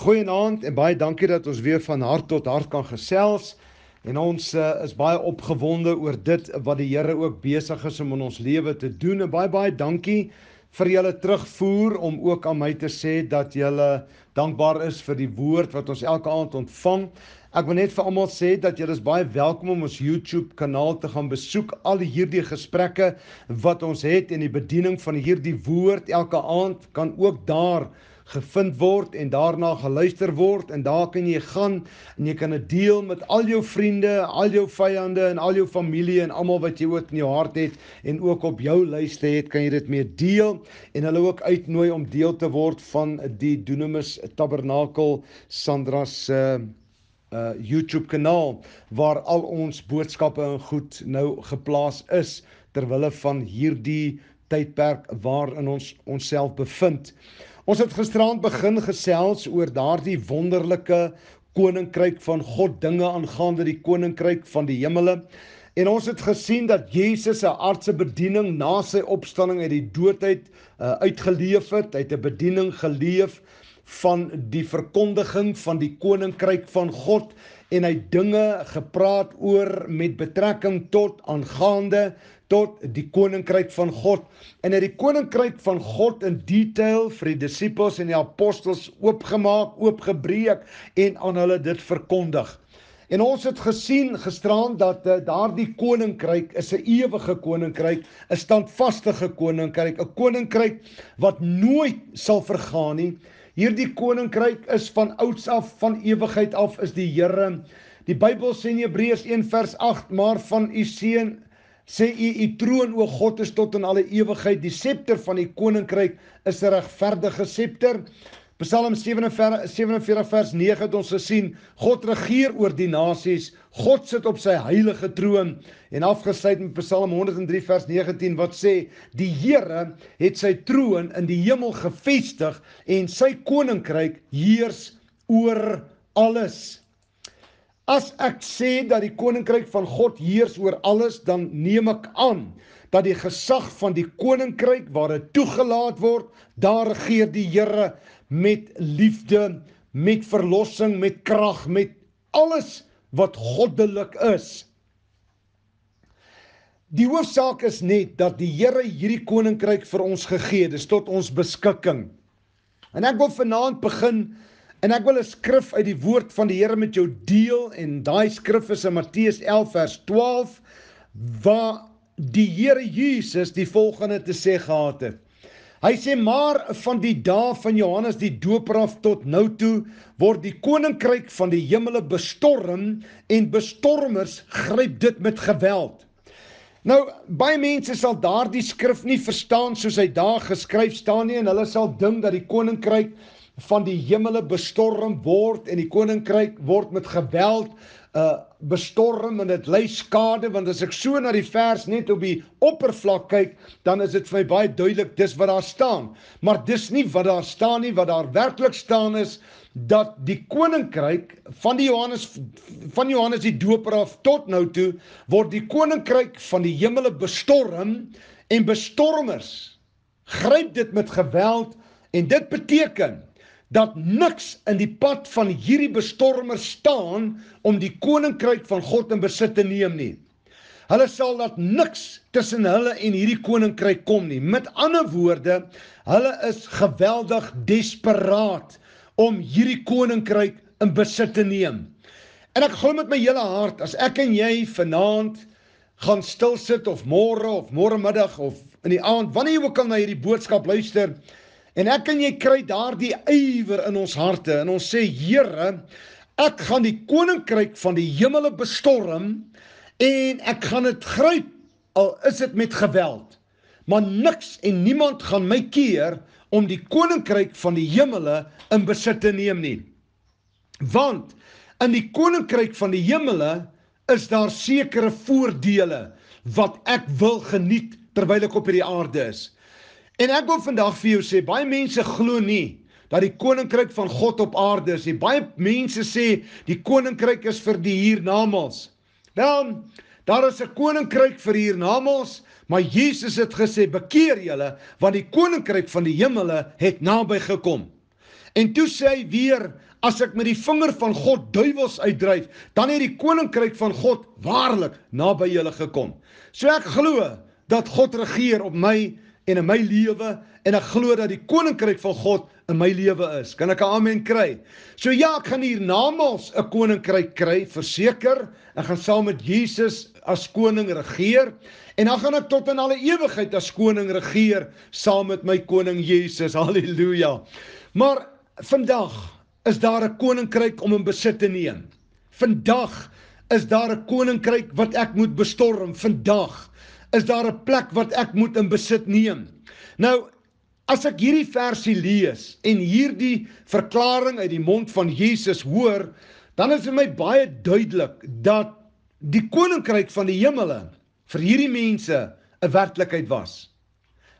Goeienaand en baie dankie dat ons weer van hart tot hart kan gesels. En ons uh, is baie opgewonde oor dit wat die Here ook besig is om in ons lewe te doen. En baie baie dankie vir julle terugvoer om ook aan my te sê dat julle dankbaar is vir die woord wat ons elke aand ontvang. Ek wil net vir almal sê dat julle is baie welkom om ons YouTube kanaal te gaan besoek. Al hierdie gesprekke wat ons het en die bediening van hierdie woord elke aand kan ook daar gevind word en daarna geluister word en daar kan jy gaan en jy kan dit deel met al jou vriende, al jou vyande en al jou familie en almal wat jy ook in jou hart het en ook op jou lyste het, kan jy dit mee deel en hulle ook uitnooi om deel te word van die Dunamis Tabernakel Sandra se uh YouTube kanaal waar al ons boodskappe en goed nou geplaas is ter wille van hierdie tydperk waarin ons onsself bevind. Ons het gisteraand begin gesels oor daardie wonderlike koninkryk van God dinge aangaande die koninkryk van die hemele. En ons het gesien dat Jesus se aardse bediening na sy opstanding uit die dood uit uh, uitgeleef het, hy het 'n bediening geleef van die verkondiging van die koninkryk van God en hy dinge gepraat oor met betrekking tot aangaande tot die koninkryk van God en het die koninkryk van God in detail vir die disippels en die apostels oopgemaak, oopgebreek en aan hulle dit verkondig. En ons het gesien gisteraan dat uh, daardie koninkryk is 'n ewige koninkryk, 'n standvaste koninkryk, 'n koninkryk wat nooit sal vergaan nie. Hierdie koninkryk is van ouds af, van ewigheid af is die Here. Die Bybel sê in Hebreërs 1 vers 8, maar van u seun sê u u troon o God is tot in alle ewigheid die scepter van die koninkryk is 'n regverdige scepter. Psalm 47 47 vers 9 het ons gesien God regeer oor die nasies God sit op sy heilige troon. En afgesluit met Psalm 103 vers 19 wat sê die Here het sy troon in die hemel gevestig en sy koninkryk heers oor alles As ek sê dat die koninkryk van God heers oor alles, dan neem ek aan dat die gesag van die koninkryk waar dit toegelaat word, daar regeer die Here met liefde, met verlossing, met krag, met alles wat goddelik is. Die hoofsaak is net dat die Here hierdie koninkryk vir ons gegee het, dis tot ons beskikking. En ek wil vanaand begin En ek wil 'n skrif uit die woord van die Here met jou deel en daai skrif is in Matteus 11 vers 12 waar die Here Jesus die volgende te sê gehad het. Hy sê maar van die dae van Johannes die Doper af tot nou toe word die koninkryk van die hemele bestorm en bestormers gryp dit met geweld. Nou baie mense sal daardie skrif nie verstaan soos hy daar geskryf staan nie en hulle sal dink dat die koninkryk van die hemele bestorm word en die koninkryk word met geweld uh bestorm en dit lei skade want as ek so na die vers net op die oppervlak kyk dan is dit vir my baie duidelik dis wat daar staan. Maar dis nie wat daar staan nie wat daar werklik staan is dat die koninkryk van die Johannes van Johannes die Doper af tot nou toe word die koninkryk van die hemele bestorm en bestormers gryp dit met geweld en dit beteken dat niks in die pad van hierdie bestormer staan om die koninkryk van God in besit te neem nie. Hulle sal dat niks tussen hulle en hierdie koninkryk kom nie. Met ander woorde, hulle is geweldig desperaat om hierdie koninkryk in besit te neem. En ek glo met my hele hart as ek en jy vanaand gaan stil sit of môre of môre middag of in die aand wanneer jy ook al na hierdie boodskap luister, En ek en jy kry daardie ywer in ons harte en ons sê Here, ek gaan die koninkryk van die hemele bestorm en ek gaan dit gryp al is dit met geweld. Maar niks en niemand gaan my keer om die koninkryk van die hemele in besit te neem nie. Want in die koninkryk van die hemele is daar sekere voordele wat ek wil geniet terwyl ek op hierdie aarde is. En ek wil vandag vir jou sê, baie mense glo nie dat die koninkryk van God op aarde is nie. Baie mense sê die koninkryk is vir die hiernamaals. Wel, daar is 'n koninkryk vir hiernamaals, maar Jesus het gesê, "Bekeer julle, want die koninkryk van die hemele het naby gekom." En toe sê hy weer as ek met die vinger van God duiwels uitdryf, dan het die koninkryk van God waarlik naby julle gekom. So ek glo dat God regeer op my en in my lewe en ek glo dat die koninkryk van God in my lewe is. Kan ek 'n amen kry? So ja, ek gaan hier namals 'n koninkryk kry, verseker. Ek gaan saam met Jesus as koning regeer en dan gaan ek tot in alle ewigheid as koning regeer saam met my koning Jesus. Halleluja. Maar vandag is daar 'n koninkryk om in besit te neem. Vandag is daar 'n koninkryk wat ek moet bestorm. Vandag is daar 'n plek wat ek moet in besit neem. Nou as ek hierdie versie lees en hierdie verklaring uit die mond van Jesus hoor, dan is dit my baie duidelik dat die koninkryk van die hemele vir hierdie mense 'n werklikheid was.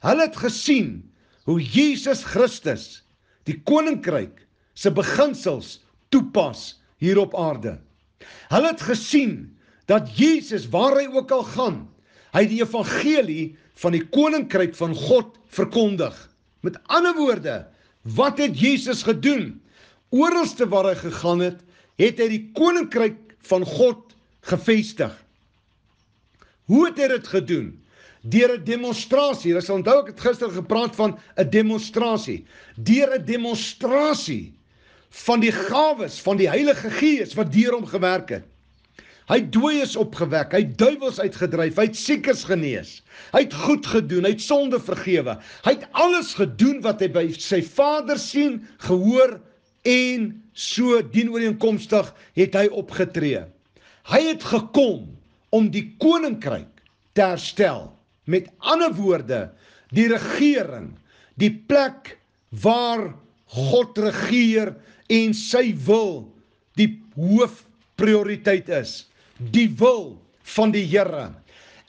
Hulle het gesien hoe Jesus Christus die koninkryk se beginsels toepas hier op aarde. Hulle het gesien dat Jesus waar hy ook al gaan, Hy het die evangelie van die koninkryk van God verkondig. Met ander woorde, wat het Jesus gedoen? Oralste waar hy gegaan het, het hy die koninkryk van God gevestig. Hoe het hy dit gedoen? Deur 'n demonstrasie. Jy sal onthou ek het gister gepraat van 'n demonstrasie. Deur 'n demonstrasie van die gawes van die Heilige Gees wat deur hom gewerk het. Hy het dooies opgewek, hy het duiwels uitgedryf, hy het siekes genees. Hy het goed gedoen, hy het sonde vergewe. Hy het alles gedoen wat hy by sy Vader sien, gehoor en so dienooreenkomstig het hy opgetree. Hy het gekom om die koninkryk te herstel. Met ander woorde, die regering, die plek waar God regeer en sy wil die hoofprioriteit is die wil van die Here.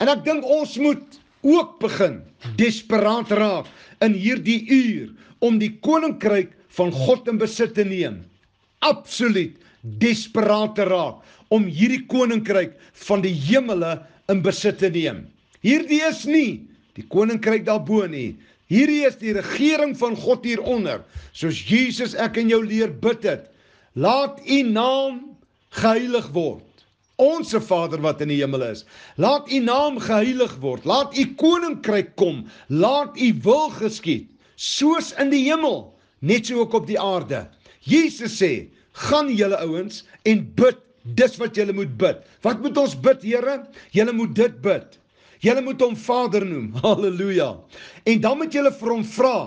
En ek dink ons moet ook begin desperaat raak in hierdie uur om die koninkryk van God in besit te neem. Absoluut desperaat te raak om hierdie koninkryk van die hemele in besit te neem. Hierdie is nie die koninkryk daarbo nie. Hierdie is die regering van God hieronder. Soos Jesus ek en jou leer bid het. Laat u naam geheilig word. Onse Vader wat in die hemel is, laat U naam geheilig word. Laat U koninkryk kom. Laat U wil geskied, soos in die hemel, net so ook op die aarde. Jesus sê, gaan julle ouens en bid dis wat julle moet bid. Wat moet ons bid, Here? Julle moet dit bid. Julle moet hom Vader noem. Halleluja. En dan moet julle vir hom vra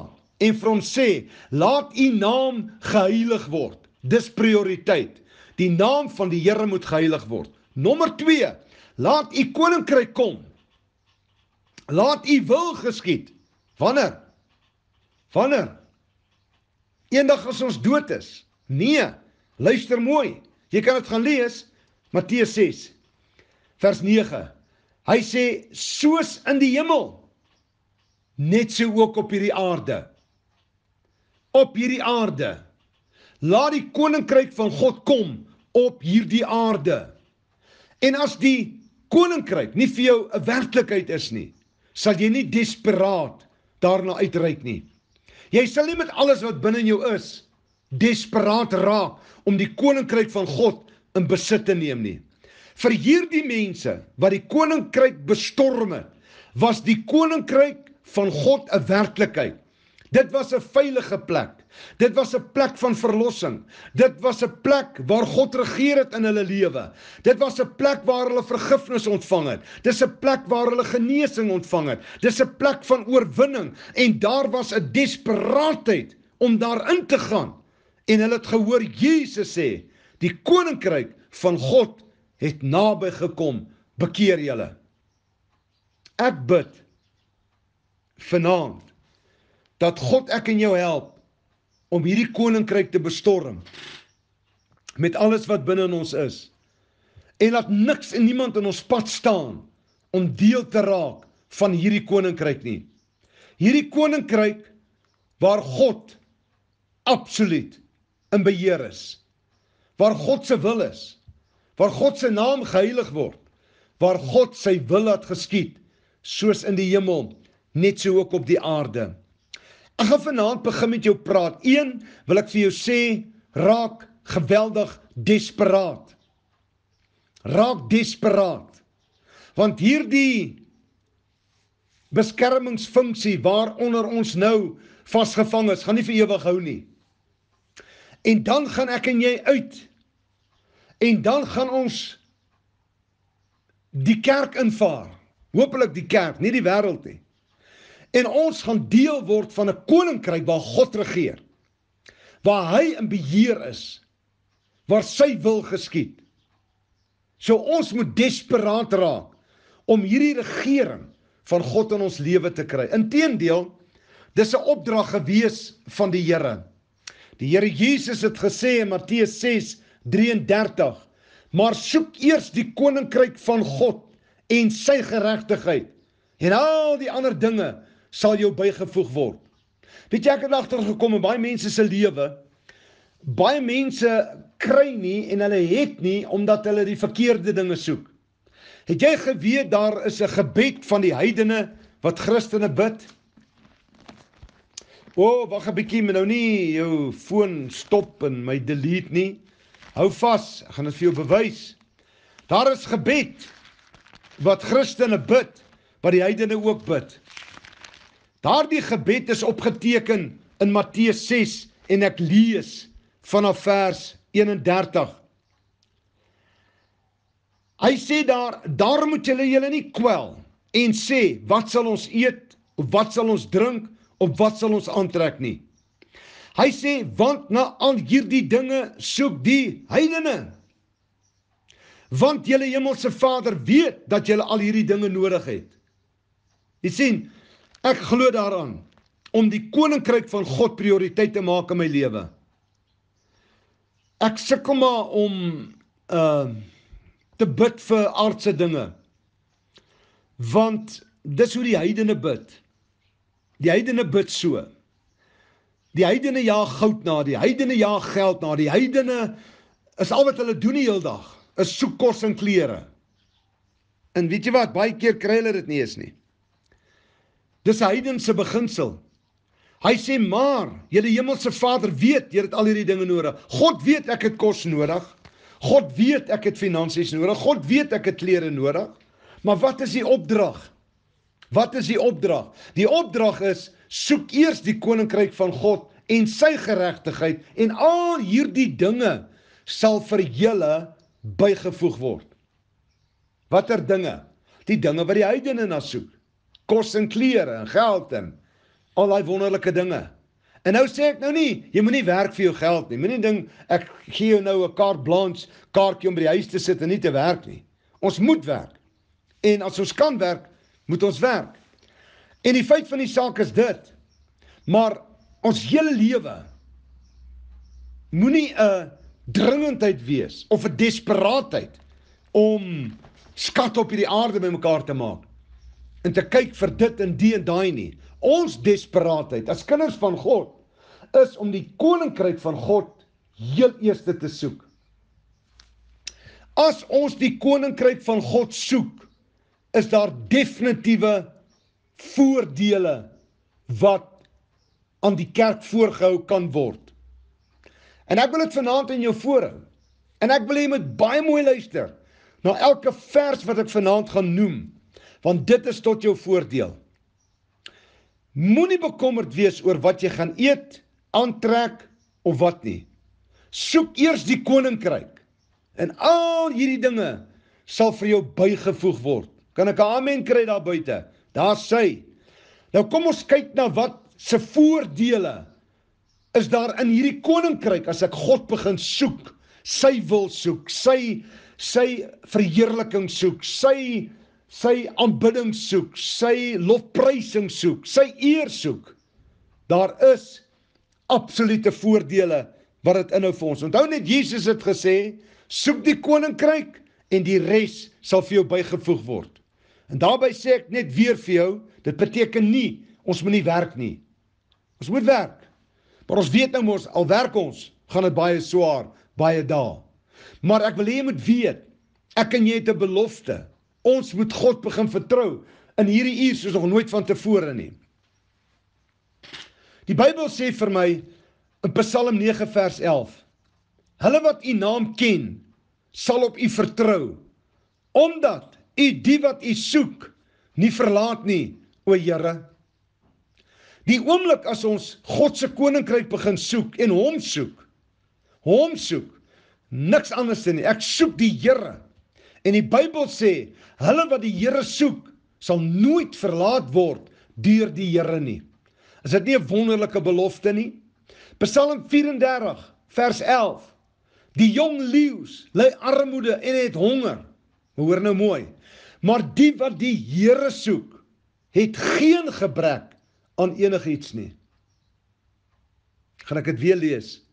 en vir hom sê, laat U naam geheilig word. Dis prioriteit. Die naam van die Here moet geheilig word. Nommer 2. Laat u koninkryk kom. Laat u wil geskied. Wanneer? Wanneer? Eendag as ons dood is. Nee, luister mooi. Jy kan dit gaan lees. Matteus 6 vers 9. Hy sê soos in die hemel net so ook op hierdie aarde. Op hierdie aarde. Laat die koninkryk van God kom op hierdie aarde. En as die koninkryk nie vir jou 'n werklikheid is nie, sal jy nie desperaat daarna uitreik nie. Jy sal nie met alles wat binne in jou is desperaat raak om die koninkryk van God in besit te neem nie. Vir hierdie mense wat die koninkryk bestorm het, was die koninkryk van God 'n werklikheid. Dit was 'n veilige plek. Dit was 'n plek van verlossing. Dit was 'n plek waar God regeer het in hulle lewe. Dit was 'n plek waar hulle vergifnis ontvang het. Dis 'n plek waar hulle genesing ontvang het. Dis 'n plek van oorwinning en daar was 'n desperaatheid om daarin te gaan. En hulle het gehoor Jesus sê, die koninkryk van God het naby gekom. Bekeer julle. Ek bid vanaand dat God ek en jou help om hierdie koninkryk te bestorm met alles wat binne in ons is en laat niks en niemand in ons pad staan om deel te raak van hierdie koninkryk nie. Hierdie koninkryk waar God absoluut in beheer is. Waar God se wil is. Waar God se naam geheilig word. Waar God sy wil laat geskied soos in die hemel, net so ook op die aarde. Ek gaan vanaand begin met jou praat. Een wil ek vir jou sê, raak geweldig desperaat. Raak desperaat. Want hierdie beskermingsfunksie waaronder ons nou vasgevang is, gaan nie vir ewig hou nie. En dan gaan ek en jy uit. En dan gaan ons die kerk invaar. Hoopelik die kerk, nie die wêreld nie. En ons gaan deel word van 'n koninkryk waar God regeer. Waar hy in beheer is. Waar sy wil geskied. So ons moet desperaat raak om hierdie regering van God in ons lewe te kry. Inteendeel, dis 'n opdrag gewees van die Here. Die Here Jesus het gesê in Matteus 6:33, maar soek eers die koninkryk van God en sy geregtigheid en al die ander dinge sal jou bygevoeg word. Weet jy ek het agtergekom in baie mense se lewe baie mense kry nie en hulle het nie omdat hulle die verkeerde dinge soek. Het jy geweet daar is 'n gebed van die heidene wat Christene bid? O, oh, wag 'n bietjie, moet nou nie jou foon stop en my delete nie. Hou vas, ek gaan dit vir jou bewys. Daar is gebed wat Christene bid, wat die heidene ook bid. Daardie gebed is opgeteken in Matteus 6 en ek lees vanaf vers 31. Hy sê daar daar moet julle julle nie kwel en sê wat sal ons eet of wat sal ons drink of wat sal ons aantrek nie. Hy sê want na al hierdie dinge soek die heidene. Want julle hemelse Vader weet dat julle al hierdie dinge nodig het. Jy sien, ek glo daaraan om die koninkryk van God prioriteit te maak in my lewe. Ek sukkel maar om uh te bid vir aardse dinge. Want dis hoe die heidene bid. Die heidene bid so. Die heidene jaag goud na, die heidene jaag geld na, die heidene is al wat hulle doen die hele dag, is soek kos en klere. En weet jy wat, baie keer kry hulle dit nie eens nie. Dis heidense beginsel. Hy sê maar, julle hemelse Vader weet jy het al hierdie dinge nodig. God weet ek het kos nodig. God weet ek het finansies nodig. God weet ek het klere nodig. Maar wat is die opdrag? Wat is die opdrag? Die opdrag is soek eers die koninkryk van God en sy geregtigheid en al hierdie dinge sal vir julle bygevoeg word. Watter dinge? Die dinge wat die heidene na soek. Kos en klere en geld en al daai wonderlike dinge. En nou sê ek nou nie, jy moenie werk vir jou geld nie. Moenie ding ek gee jou nou 'n kaart blanche kaartjie om by die huis te sit en nie te werk nie. Ons moet werk. En as ons kan werk, moet ons werk. En die feit van die saak is dit. Maar ons hele lewe moenie 'n dringendheid wees of 'n desperaatheid om skat op hierdie aarde bymekaar te maak en te kyk vir dit en die en daai nie. Ons desperaatheid as kinders van God is om die koninkryk van God heel eerste te soek. As ons die koninkryk van God soek, is daar definitiewe voordele wat aan die kerk voorgehou kan word. En ek wil dit vanaand in jou voorhou. En ek wil hê jy moet baie mooi luister na elke vers wat ek vanaand gaan noem, want dit is tot jou voordeel. Moenie bekommerd wees oor wat jy gaan eet, aantrek of wat nie. Soek eers die koninkryk en al hierdie dinge sal vir jou bygevoeg word. Kan ek 'n amen kry daar buite? Daar sê. Nou kom ons kyk na wat se voordele is daar in hierdie koninkryk as ek God begin soek, sy wil soek, sy sy verheerliking soek, sy sy aanbidding soek, sy lofprysing soek, sy eer soek. Daar is absolute voordele wat dit inhou vir ons. Onthou net Jesus het gesê, soek die koninkryk en die res sal vir jou bygevoeg word. En daarbey sê ek net weer vir jou, dit beteken nie ons moet nie werk nie. Ons moet werk. Maar ons weet nou mos al werk ons, gaan dit baie swaar, baie dae. Maar ek wil hê jy moet weet, ek en jy het 'n belofte. Ons moet God begin vertrou in hierdie uur soos nog nooit vantevore nie. Die Bybel sê vir my in Psalm 9 vers 11: Hulle wat u naam ken, sal op u vertrou, omdat u die wat u soek nie verlaat nie, o Here. Die oomblik as ons God se koninkryk begin soek en hom soek, hom soek, niks anders nie. Ek soek die Here. En die Bybel sê, hulle wat die Here soek, sal nooit verlaat word deur die Here nie. Is dit nie 'n wonderlike belofte nie? Psalm 34 vers 11. Die jong leeu's ly armoede en het honger. Hoor nou mooi. Maar die wat die Here soek, het geen gebrek aan enigiets nie. Gaan ek dit weer lees?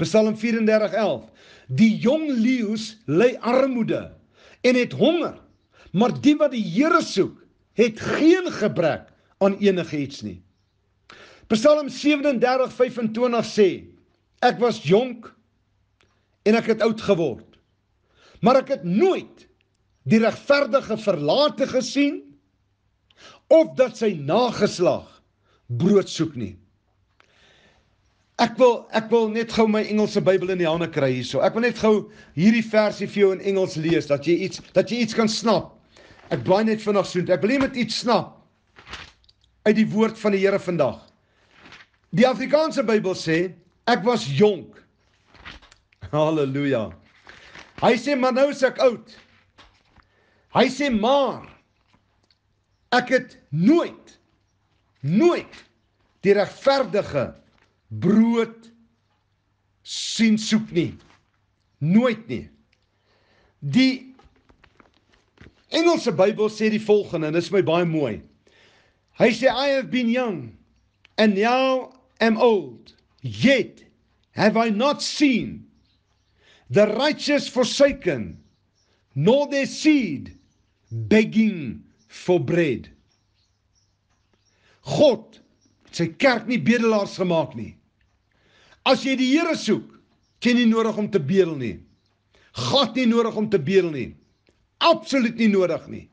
Psalm 34:11. Die jong leeu's ly armoede en het honger, maar die wat die Here soek, het geen gebrek aan enigiets nie. Psalm 37:25 sê: Ek was jonk en ek het oud geword. Maar ek het nooit die regverdige verlate gesien of dat sy nageslag brood soek nie. Ek wil ek wil net gou my Engelse Bybel in die hande kry hierso. Ek wil net gou hierdie versie vir jou in Engels lees dat jy iets dat jy iets kan snap. Ek bly net vinnig soet. Ek wil net met iets snap uit die woord van die Here vandag. Die Afrikaanse Bybel sê ek was jonk. Halleluja. Hy sê maar nou is ek oud. Hy sê maar ek het nooit nooit die regverdige brood sien soek nie. Nooit nie. Die Engelse Bybel sê die volgende en dit is my baie mooi. Hy sê I have been young and now am old yet have I not seen the righteous forsaken nor their seed begging for bread. God het sy kerk nie bedelaars gemaak nie. As jy die Here soek, ken jy nodig om te bedel nie. God nie nodig om te bedel nie. Absoluut nie nodig nie.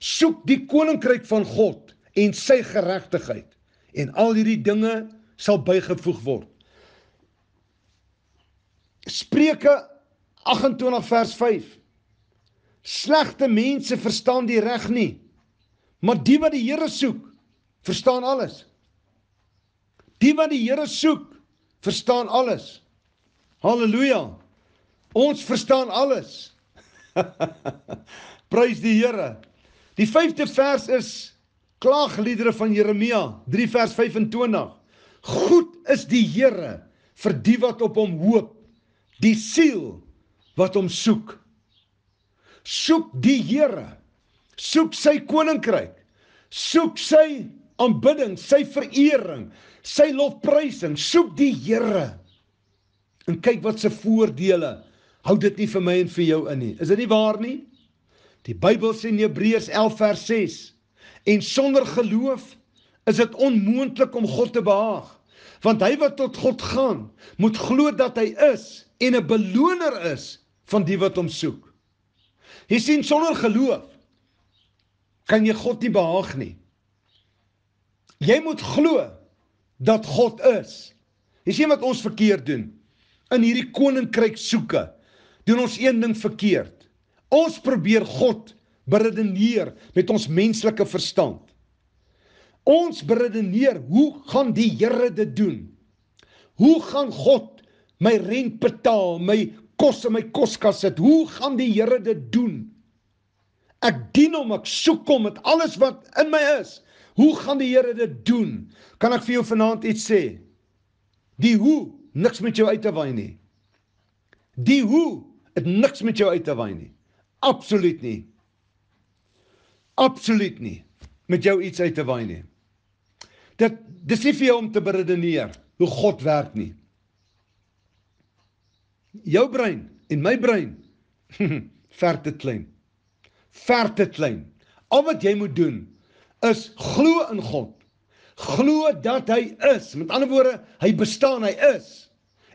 Soek die koninkryk van God en sy geregtigheid en al hierdie dinge sal bygevoeg word. Spreuke 28 vers 5. Slegte mense verstaan die reg nie, maar die wat die Here soek, verstaan alles. Die wat die Here soek, verstaan alles. Halleluja. Ons verstaan alles. Prys die Here. Die 5de vers is klaagliedere van Jeremia 3 vers 25. Goed is die Here vir die wat op hom hoop, die siel wat hom soek. Soek die Here. Soek sy koninkryk. Soek sy aanbidding, sy verering, sy lofprysing, soek die Here. En kyk wat se voordele. Hou dit nie vir my en vir jou in nie. Is dit nie waar nie? Die Bybel sê in Hebreërs 11 vers 6 en sonder geloof is dit onmoontlik om God te behaag. Want hy wat tot God gaan, moet glo dat hy is en 'n beloner is van die wat hom soek. Jy sien sonder geloof kan jy God nie behaag nie. Jy moet glo dat God is. Jy sien wat ons verkeerd doen. In hierdie koninkryk soeke doen ons een ding verkeerd. Ons probeer God beredeneer met ons menslike verstand. Ons beredeneer, hoe gaan die Here dit doen? Hoe gaan God my rent betaal, my kos in my koskas sit? Hoe gaan die Here dit doen? Ek dien hom, ek soek hom met alles wat in my is. Hoe gaan die Here dit doen? Kan ek vir jou vanaand iets sê? Die hoe niks met jou uit te waai nie. Die hoe het niks met jou uit te waai nie. Absoluut nie. Absoluut nie met jou iets uit te waai nie. Dit dis nie vir jou om te beredeneer hoe God werk nie. Jou brein en my brein ver te klein. Ver te klein. Al wat jy moet doen is glo in God. Glo dat hy is. Met ander woorde, hy bestaan, hy is.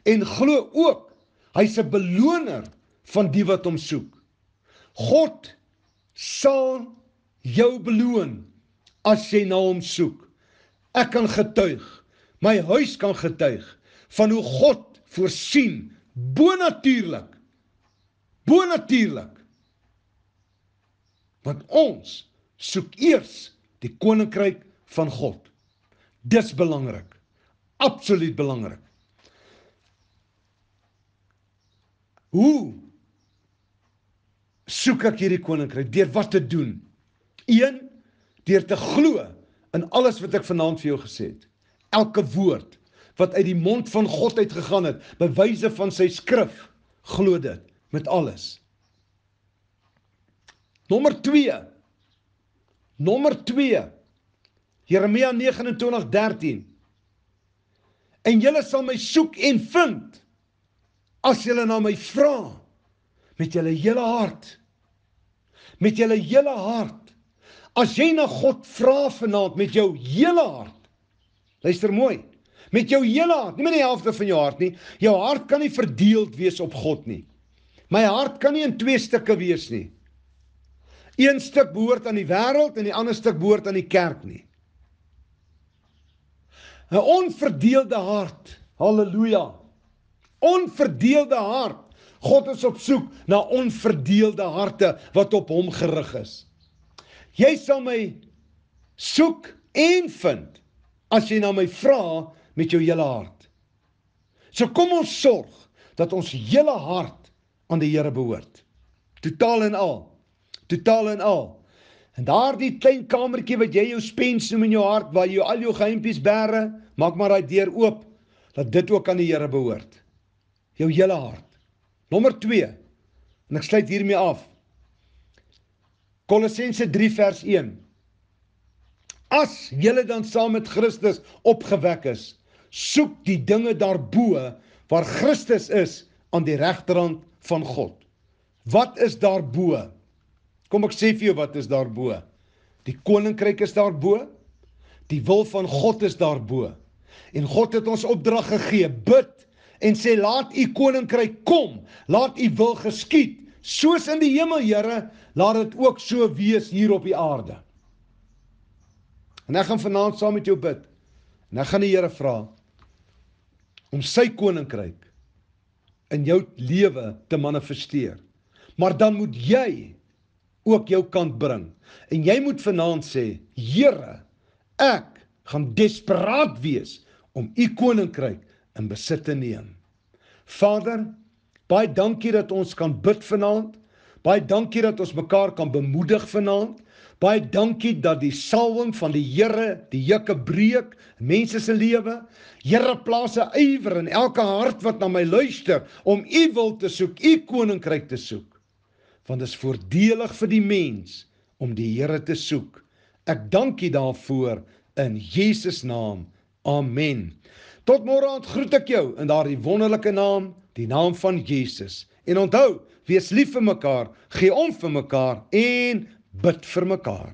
En glo ook hy's 'n beloner van die wat hom soek. God sal jou beloon as jy na hom soek. Ek kan getuig, my huis kan getuig van hoe God voorsien Bonatuurlik. Bonatuurlik. Want ons soek eers die koninkryk van God. Dis belangrik. Absoluut belangrik. Hoe soek ek hierdie koninkryk? Deur wat te doen? 1 deur te glo in alles wat ek vanaand vir jou gesê het. Elke woord wat uit die mond van God uitgegaan het, bewyse van sy skrif, glo dit met alles. Nommer 2. Nommer 2. Jeremia 29:13. En julle sal my soek en vind as julle na my vra met julle hele hart met julle hele hart as jy na God vra vanaand met jou hele hart luister mooi met jou hele hart nie met die helfte van jou hart nie jou hart kan nie verdeeld wees op God nie my hart kan nie in twee stukke wees nie een stuk behoort aan die wêreld en die ander stuk behoort aan die kerk nie 'n onverdeelde hart haleluja onverdeelde hart. God is op soek na onverdeelde harte wat op hom gerig is. Jy sal my soek en vind as jy na my vra met jou hele hart. So kom ons sorg dat ons hele hart aan die Here behoort. Totaal en al. Totaal en al. En daardie klein kamertjie wat jy jou spens noem in jou hart waar jy al jou geheimpies bære, maak maar daai deur oop dat dit ook aan die Here behoort jou hele hart. Nommer 2. En ek sluit hiermee af. Kolossense 3 vers 1. As julle dan saam met Christus opgewek is, soek die dinge daarbo waar Christus is aan die regterhand van God. Wat is daarbo? Kom ek sê vir jou wat is daarbo? Die koninkryk is daarbo. Die wil van God is daarbo. En God het ons opdrag gegee: bid en sê laat u koninkryk kom, laat u wil geskied, soos in die hemel, Here, laat dit ook so wees hier op die aarde. En ek gaan vanaand saam met jou bid. En ek gaan die Here vra om sy koninkryk in jou lewe te manifesteer. Maar dan moet jy ook jou kant bring. En jy moet vanaand sê, Here, ek gaan desperaat wees om u koninkryk in besit te neem. Vader, baie dankie dat ons kan bid vanaand. Baie dankie dat ons mekaar kan bemoedig vanaand. Baie dankie dat die salwing van die Here die juke breek mense se lewe. Here plaas 'n ywer in elke hart wat na my luister om U wil te soek, U koninkryk te soek. Want dit is voordelig vir die mens om die Here te soek. Ek dank U daarvoor in Jesus naam. Amen. Tot môre aand groet ek jou in daardie wonderlike naam, die naam van Jesus. En onthou, wees lief vir mekaar, gee om vir mekaar en bid vir mekaar.